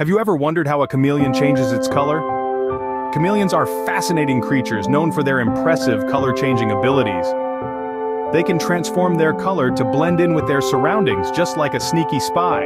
Have you ever wondered how a chameleon changes its color? Chameleons are fascinating creatures known for their impressive color-changing abilities. They can transform their color to blend in with their surroundings just like a sneaky spy.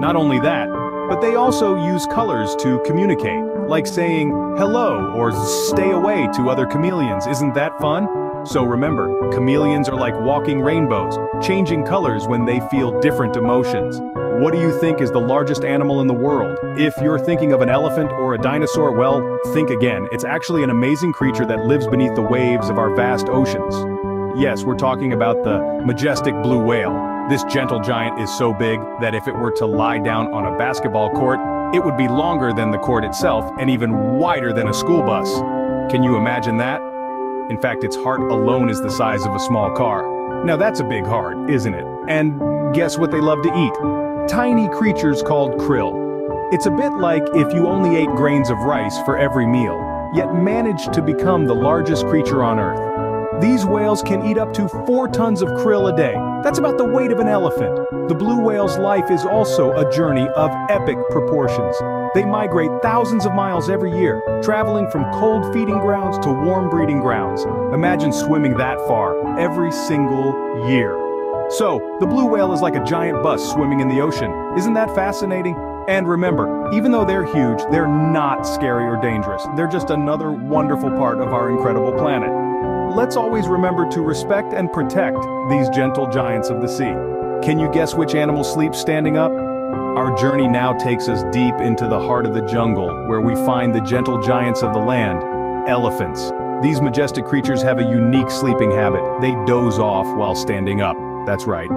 Not only that, but they also use colors to communicate, like saying hello or stay away to other chameleons. Isn't that fun? So remember, chameleons are like walking rainbows, changing colors when they feel different emotions. What do you think is the largest animal in the world? If you're thinking of an elephant or a dinosaur, well, think again. It's actually an amazing creature that lives beneath the waves of our vast oceans. Yes, we're talking about the majestic blue whale. This gentle giant is so big that if it were to lie down on a basketball court, it would be longer than the court itself and even wider than a school bus. Can you imagine that? In fact, its heart alone is the size of a small car. Now that's a big heart, isn't it? And guess what they love to eat? Tiny creatures called krill. It's a bit like if you only ate grains of rice for every meal, yet managed to become the largest creature on Earth. These whales can eat up to 4 tons of krill a day. That's about the weight of an elephant. The blue whale's life is also a journey of epic proportions. They migrate thousands of miles every year, traveling from cold feeding grounds to warm breeding grounds. Imagine swimming that far every single year. So, the blue whale is like a giant bus swimming in the ocean. Isn't that fascinating? And remember, even though they're huge, they're not scary or dangerous. They're just another wonderful part of our incredible planet let's always remember to respect and protect these gentle giants of the sea. Can you guess which animal sleeps standing up? Our journey now takes us deep into the heart of the jungle, where we find the gentle giants of the land, elephants. These majestic creatures have a unique sleeping habit. They doze off while standing up. That's right.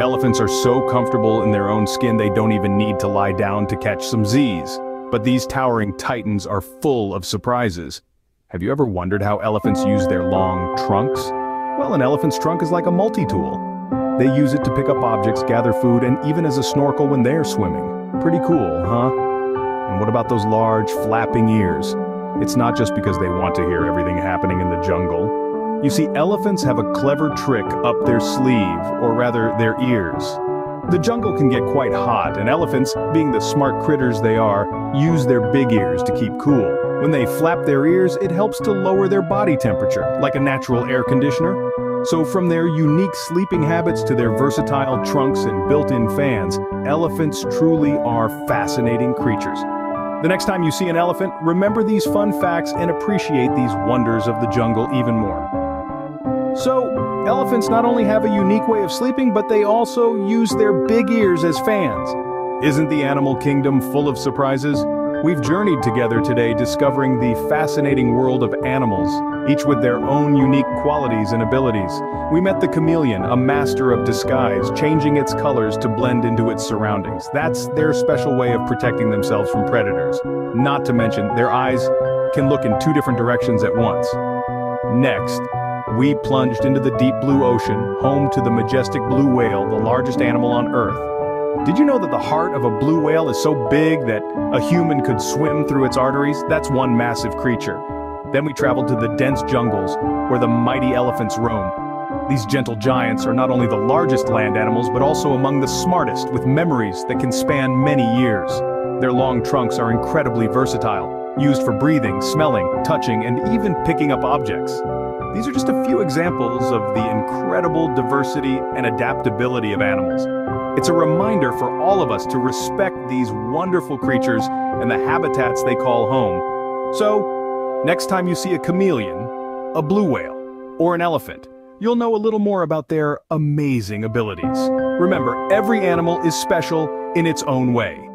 Elephants are so comfortable in their own skin they don't even need to lie down to catch some Z's. But these towering titans are full of surprises. Have you ever wondered how elephants use their long trunks? Well, an elephant's trunk is like a multi-tool. They use it to pick up objects, gather food, and even as a snorkel when they're swimming. Pretty cool, huh? And what about those large, flapping ears? It's not just because they want to hear everything happening in the jungle. You see, elephants have a clever trick up their sleeve, or rather, their ears. The jungle can get quite hot, and elephants, being the smart critters they are, use their big ears to keep cool. When they flap their ears, it helps to lower their body temperature, like a natural air conditioner. So from their unique sleeping habits to their versatile trunks and built-in fans, elephants truly are fascinating creatures. The next time you see an elephant, remember these fun facts and appreciate these wonders of the jungle even more. So, elephants not only have a unique way of sleeping, but they also use their big ears as fans. Isn't the animal kingdom full of surprises? We've journeyed together today discovering the fascinating world of animals, each with their own unique qualities and abilities. We met the chameleon, a master of disguise, changing its colors to blend into its surroundings. That's their special way of protecting themselves from predators. Not to mention, their eyes can look in two different directions at once. Next, we plunged into the deep blue ocean, home to the majestic blue whale, the largest animal on Earth. Did you know that the heart of a blue whale is so big that a human could swim through its arteries? That's one massive creature. Then we traveled to the dense jungles where the mighty elephants roam. These gentle giants are not only the largest land animals but also among the smartest with memories that can span many years. Their long trunks are incredibly versatile, used for breathing, smelling, touching, and even picking up objects. These are just a few examples of the incredible diversity and adaptability of animals. It's a reminder for all of us to respect these wonderful creatures and the habitats they call home. So, next time you see a chameleon, a blue whale, or an elephant, you'll know a little more about their amazing abilities. Remember, every animal is special in its own way.